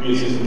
Music.